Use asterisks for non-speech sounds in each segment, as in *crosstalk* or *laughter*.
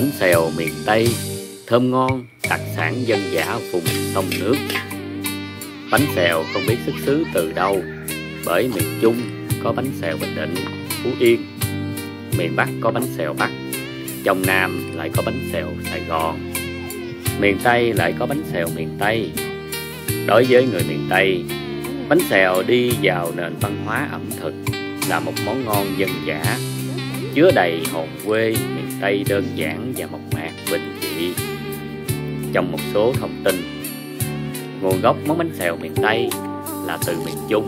Bánh xèo miền Tây thơm ngon, đặc sản dân dã vùng sông nước. Bánh xèo không biết xuất xứ từ đâu, bởi miền Trung có bánh xèo Bình Định, Phú Yên, miền Bắc có bánh xèo Bắc, trong Nam lại có bánh xèo Sài Gòn, miền Tây lại có bánh xèo miền Tây. Đối với người miền Tây, bánh xèo đi vào nền văn hóa ẩm thực là một món ngon dân dã, chứa đầy hồn quê miền Tây đơn giản và mộc mạc bình dị. Trong một số thông tin, nguồn gốc món bánh xèo miền Tây là từ miền Trung.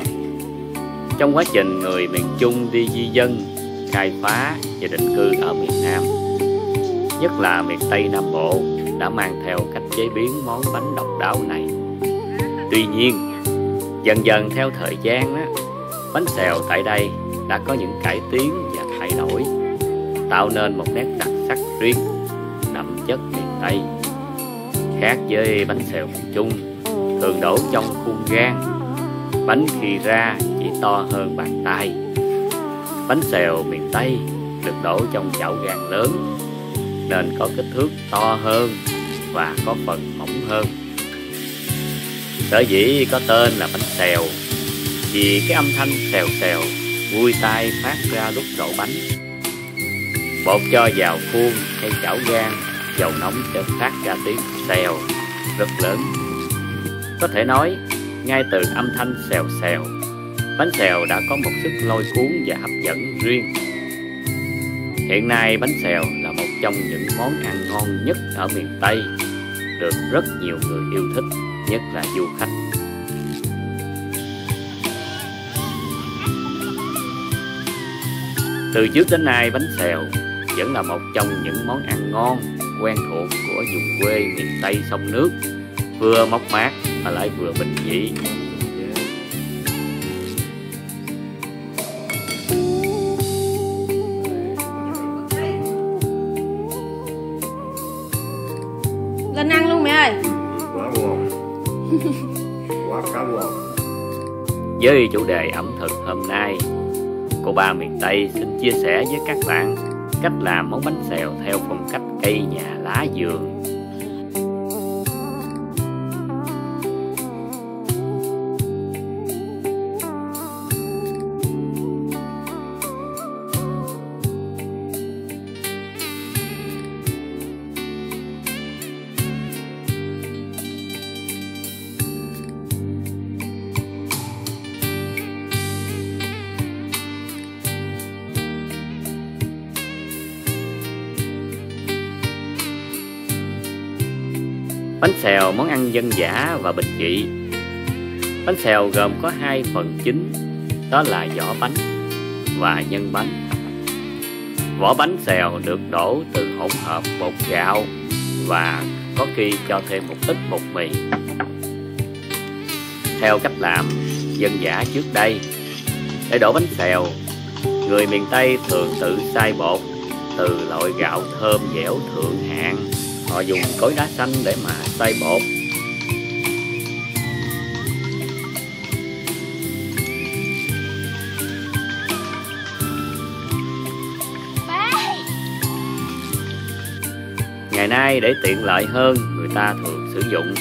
Trong quá trình người miền Trung đi di dân, khai phá và định cư ở miền Nam, nhất là miền Tây Nam Bộ đã mang theo cách chế biến món bánh độc đáo này. Tuy nhiên, dần dần theo thời gian, bánh xèo tại đây đã có những cải tiến và thay đổi, tạo nên một nét đặc sắc riêng, đậm chất miền Tây. Khác với bánh xèo miền Trung, thường đổ trong khuôn gan, bánh khi ra chỉ to hơn bàn tay. Bánh xèo miền Tây được đổ trong chảo gan lớn, nên có kích thước to hơn và có phần mỏng hơn. Sở dĩ có tên là bánh xèo vì cái âm thanh xèo xèo vui tai phát ra lúc đổ bánh. Bột cho vào khuôn hay chảo gan, dầu nóng chợt phát ra tiếng xèo rất lớn. Có thể nói, ngay từ âm thanh xèo xèo, bánh xèo đã có một sức lôi cuốn và hấp dẫn riêng. Hiện nay bánh xèo là một trong những món ăn ngon nhất ở miền Tây, được rất nhiều người yêu thích, nhất là du khách. Từ trước đến nay bánh xèo vẫn là một trong những món ăn ngon, quen thuộc của vùng quê miền Tây sông nước, vừa mộc mạc mà lại vừa bình dị. Lên ăn luôn mẹ ơi. Quá ngon quá cá ngon Với chủ đề ẩm thực hôm nay, cô ba miền Tây xin chia sẻ với các bạn cách làm món bánh xèo theo phong cách cây nhà lá vườn. Bánh xèo món ăn dân dã và bình dị. Bánh xèo gồm có hai phần chính, đó là vỏ bánh và nhân bánh. Vỏ bánh xèo được đổ từ hỗn hợp bột gạo và có khi cho thêm một ít bột mì. Theo cách làm dân dã trước đây, để đổ bánh xèo, người miền Tây thường tự xay bột từ loại gạo thơm dẻo thượng hạng họ dùng cối đá xanh để mà xay bột. Ngày nay để tiện lợi hơn, người ta thường sử dụng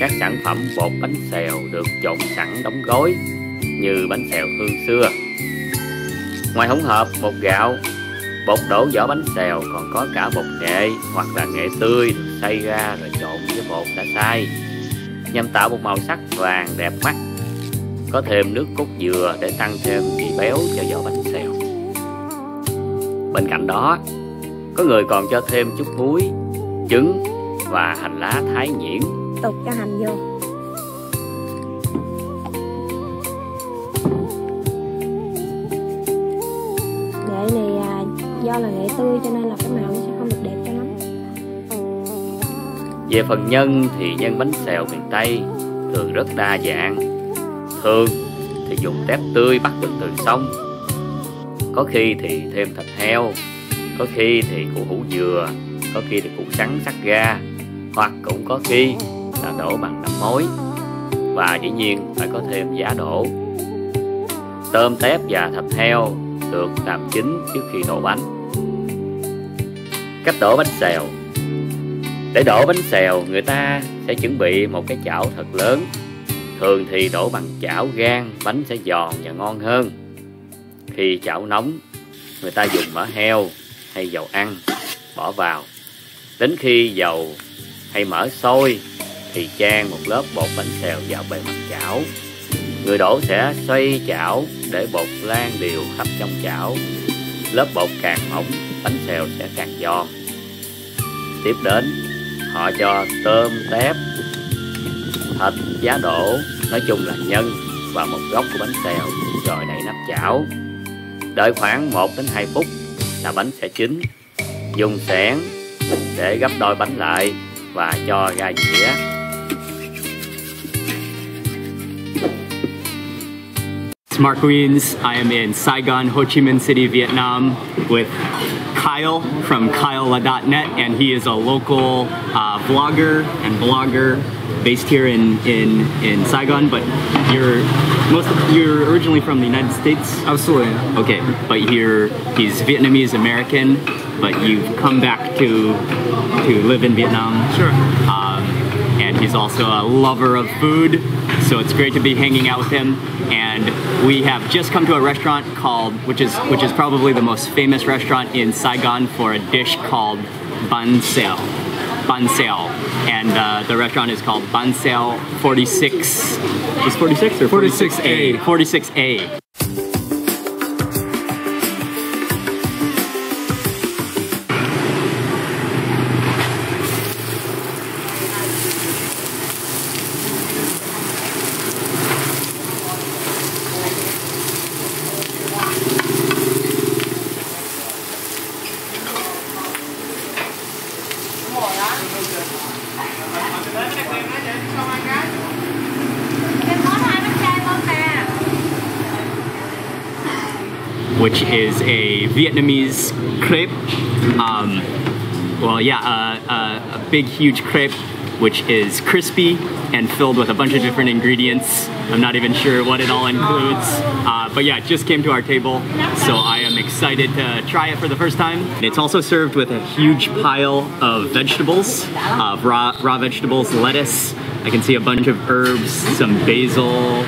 các sản phẩm bột bánh xèo được trộn sẵn đóng gói như bánh xèo hương xưa. Ngoài hỗn hợp, bột gạo Bột đổ vỏ bánh xèo còn có cả bột nghệ hoặc là nghệ tươi được xay ra rồi trộn với bột đã xay nhằm tạo một màu sắc vàng đẹp mắt. Có thêm nước cốt dừa để tăng thêm vị béo cho vỏ bánh xèo. Bên cạnh đó, có người còn cho thêm chút muối, trứng và hành lá thái nhuyễn. Tục cho hành vô do là nghệ tươi cho nên là cái màu nó sẽ không được đẹp cho lắm Về phần nhân thì nhân bánh xèo miền Tây thường rất đa dạng. Thường thì dùng tép tươi bắt được từ sông. Có khi thì thêm thịt heo, có khi thì củ hủ dừa, có khi thì củ sắn sắc ga, hoặc cũng có khi là đổ bằng nấm mối. Và dĩ nhiên phải có thêm giá đổ. Tôm tép và thịt heo được làm chín trước khi đổ bánh. Cách đổ bánh xèo. Để đổ bánh xèo người ta sẽ chuẩn bị một cái chảo thật lớn. Thường thì đổ bằng chảo gan bánh sẽ giòn và ngon hơn. Khi chảo nóng người ta dùng mỡ heo hay dầu ăn bỏ vào. Đến khi dầu hay mỡ sôi thì chan một lớp bột bánh xèo vào bề mặt chảo. Người đổ sẽ xoay chảo để bột lan đều khắp trong chảo. Lớp bột càng mỏng, bánh xèo sẽ càng giòn. Tiếp đến, họ cho tôm tép, thịt, giá đỗ Nói chung là nhân và một góc của bánh xèo Rồi đậy nắp chảo. Đợi khoảng 1 đến 2 phút là bánh sẽ chín. Dùng xẻng để gấp đôi bánh lại và cho ra dĩa. It's Mark Wiens. I am in Saigon, Ho Chi Minh City, Vietnam with Kyle from KyleLa.net and he is a local uh, vlogger and blogger based here in, in, in Saigon, but you're most you're originally from the United States? Absolutely. Okay, but you're he's Vietnamese American, but you've come back to to live in Vietnam. Sure. Um, and he's also a lover of food, so it's great to be hanging out with him. And we have just come to a restaurant called, which is which is probably the most famous restaurant in Saigon for a dish called ban seo. Ban seo. And uh, the restaurant is called Ban Seo 46. Is 46 or 46A. 46A. Which is a Vietnamese crepe. Um, well, yeah, uh, uh, a big, huge crepe, which is crispy and filled with a bunch of different ingredients. I'm not even sure what it all includes. Uh, but yeah, it just came to our table, so I am excited to try it for the first time. It's also served with a huge pile of vegetables, uh, raw, raw vegetables, lettuce. I can see a bunch of herbs, some basil,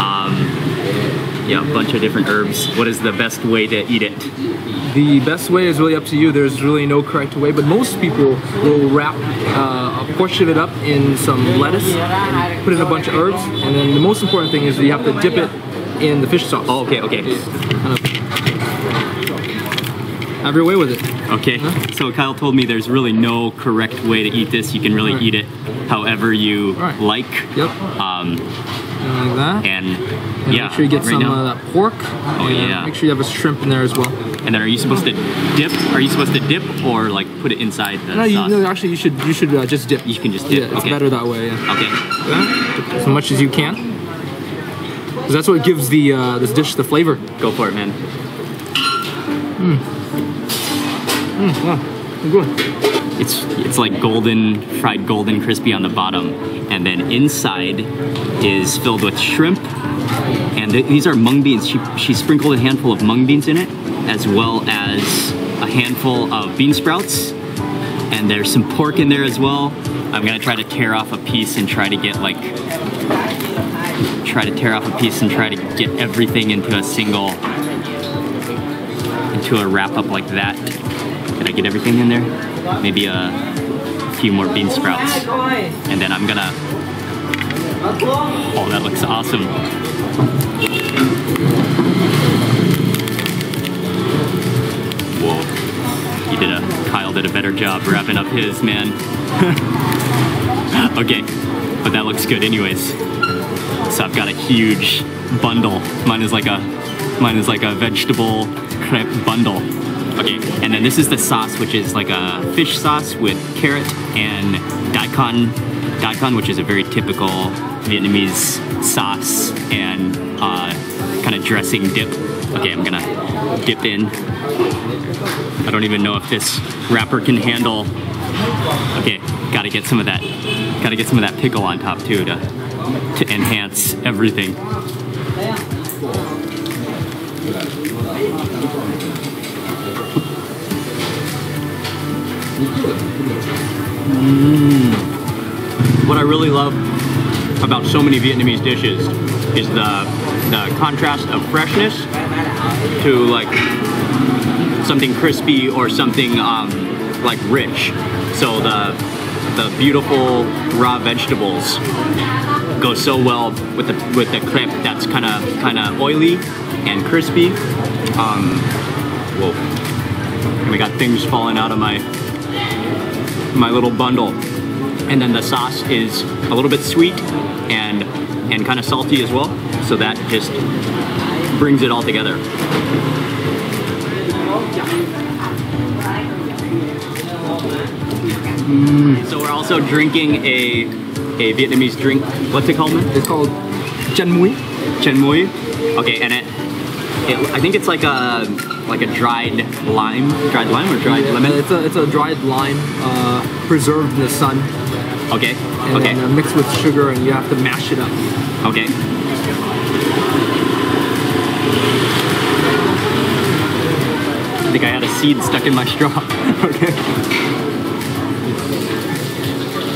um, yeah, a bunch of different herbs. What is the best way to eat it? The best way is really up to you. There's really no correct way, but most people will wrap uh, a portion of it up in some lettuce, put in a bunch of herbs, and then the most important thing is you have to dip it in the fish sauce. Oh, okay, okay. Have your way with it. Okay, so Kyle told me there's really no correct way to eat this. You can really Right. eat it however you Right. like. Yep, Um, and like that. and And yeah, make sure you get right some now. of that pork. Oh, yeah. Make sure you have a shrimp in there as well. and then are you supposed to dip? Are you supposed to dip or like put it inside the No, you, no, actually, you should you should uh, just dip. You can just dip, Yeah, it's okay. better that way. Yeah. Okay. As much as you can. Cause that's what gives the uh, this dish the flavor. Go for it, man. It's it's like golden fried golden crispy on the bottom, and then inside is filled with shrimp. And th- these are mung beans. She she sprinkled a handful of mung beans in it, as well as a handful of bean sprouts. And there's some pork in there as well. I'm gonna try to tear off a piece and try to get like try to tear off a piece and try to get everything into a single into a wrap up like that. Did I get everything in there? Maybe a few more bean sprouts. And then I'm gonna. Oh, that looks awesome. Whoa. He did a. Kyle did a better job wrapping up his, man. *laughs* okay, but that looks good, anyways. So I've got a huge bundle. Mine is like a. Mine is like a vegetable crepe bundle. Okay, and then this is the sauce, which is like a fish sauce with carrot and daikon, daikon, which is a very typical Vietnamese sauce and uh, kind of dressing dip. Okay, I'm gonna dip in. I don't even know if this wrapper can handle. Okay, gotta get some of that. Gotta get some of that pickle on top too to to enhance everything. What I really love about so many Vietnamese dishes is the the contrast of freshness to like something crispy or something um, like rich. So the the beautiful raw vegetables go so well with the with the crepe that's kind of kind of oily and crispy. Um, whoa! And we got things falling out of my my little bundle. And then the sauce is a little bit sweet and and kind of salty as well. So that just brings it all together. Mm. So we're also drinking a a Vietnamese drink. What's it called? man? It's called Chen Mui. Chen Mui. Okay, and it, it I think it's like a like a dried lime, dried lime or dried lemon. It's a it's a dried lime uh, preserved in the sun Okay. and Okay. then, uh, mixed with sugar, and you have to mash it up. Okay. I think I had a seed stuck in my straw. *laughs* okay.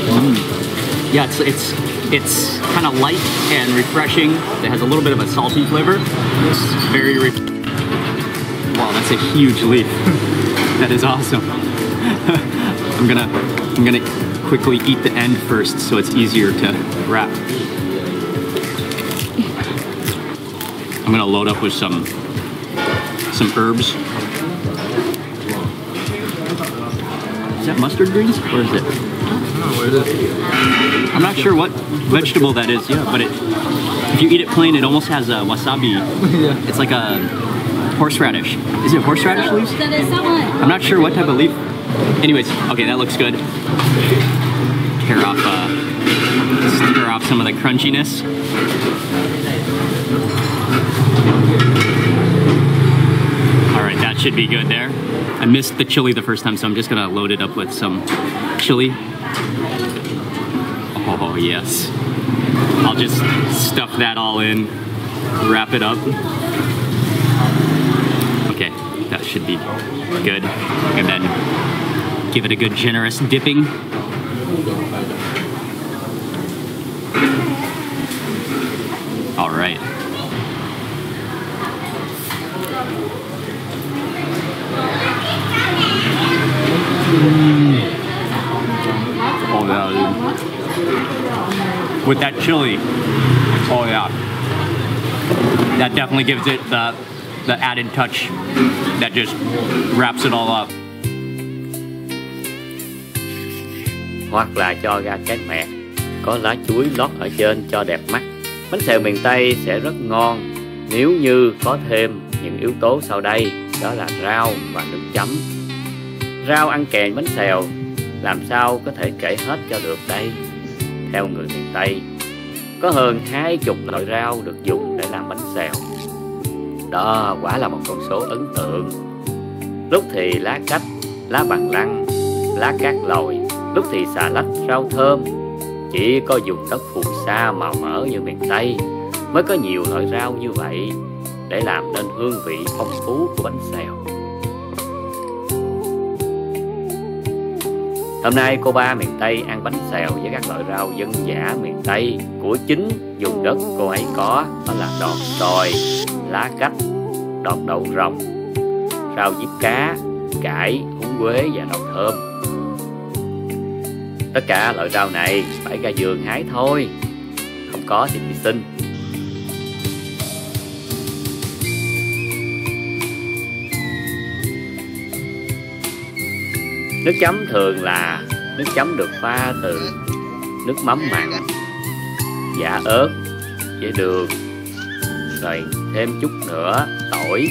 Mm. Yeah, it's it's it's kind of light and refreshing. It has a little bit of a salty flavor. It's very. That's a huge leaf. *laughs* that is awesome. *laughs* I'm gonna I'm gonna quickly eat the end first, so it's easier to wrap. I'm gonna load up with some some herbs. Is that mustard greens or is it? what it is. I'm not sure what vegetable that is. Yeah, but it if you eat it plain, it almost has a wasabi. *laughs* yeah. It's like a horseradish. Is it horseradish leaves? I'm not sure what type of leaf. Anyways, okay, that looks good. Tear off, uh, stir off some of the crunchiness. All right, that should be good there. I missed the chili the first time, so I'm just gonna load it up with some chili. Oh yes. I'll just stuff that all in, wrap it up. Should be good. And then give it a good generous dipping. All right. Mm. Oh yeah, dude. With that chili. Oh yeah. That definitely gives it the the added touch that just wraps it all up. hoặc là cho ra cái mẹ, có lá chuối lót ở trên cho đẹp mắt. Bánh xèo miền tây sẽ rất ngon nếu như có thêm những yếu tố sau đây, đó là rau và nước chấm. Rau ăn kèm bánh xèo, làm sao có thể kể hết cho được đây? Theo người miền tây, có hơn hai chục loại rau được dùng để làm bánh xèo đó quả là một con số ấn tượng. Lúc thì lá cách lá bằng lăng, lá cát lòi lúc thì xà lách rau thơm. Chỉ có dùng đất phù sa màu mỡ như miền tây mới có nhiều loại rau như vậy để làm nên hương vị phong phú của bánh xèo. Hôm nay cô ba miền tây ăn bánh xèo với các loại rau dân dã miền tây của chính vùng đất cô ấy có, đó là đọt tòi lá cách đọt đậu rồng, rau diếp cá, cải, húng quế và đậu thơm. Tất cả loại rau này phải ra vườn hái thôi, không có thì đi xin nước chấm thường là nước chấm được pha từ nước mắm mặn giả ớt với đường rồi thêm chút nữa, tỏi.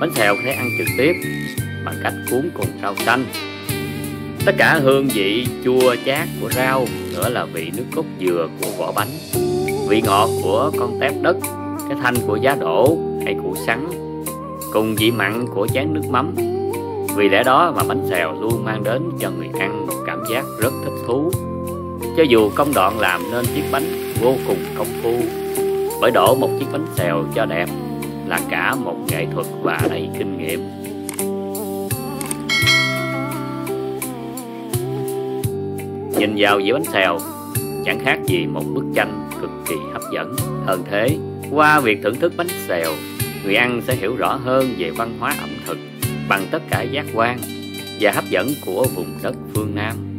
Bánh xèo có thể ăn trực tiếp bằng cách cuốn cùng rau xanh tất cả hương vị chua chát của rau, nữa là vị nước cốt dừa của vỏ bánh. Vị ngọt của con tép đất, cái thanh của giá đỗ hay củ sắn, cùng vị mặn của chén nước mắm. Vì lẽ đó mà bánh xèo luôn mang đến cho người ăn một cảm giác rất thích thú. Cho dù công đoạn làm nên chiếc bánh vô cùng công phu, bởi đổ một chiếc bánh xèo cho đẹp là cả một nghệ thuật và đầy kinh nghiệm. Nhìn vào dĩa bánh xèo. Chẳng khác gì một bức tranh cực kỳ hấp dẫn. Hơn thế, qua việc thưởng thức bánh xèo, người ăn sẽ hiểu rõ hơn về văn hóa ẩm thực bằng tất cả giác quan và hấp dẫn của vùng đất phương Nam.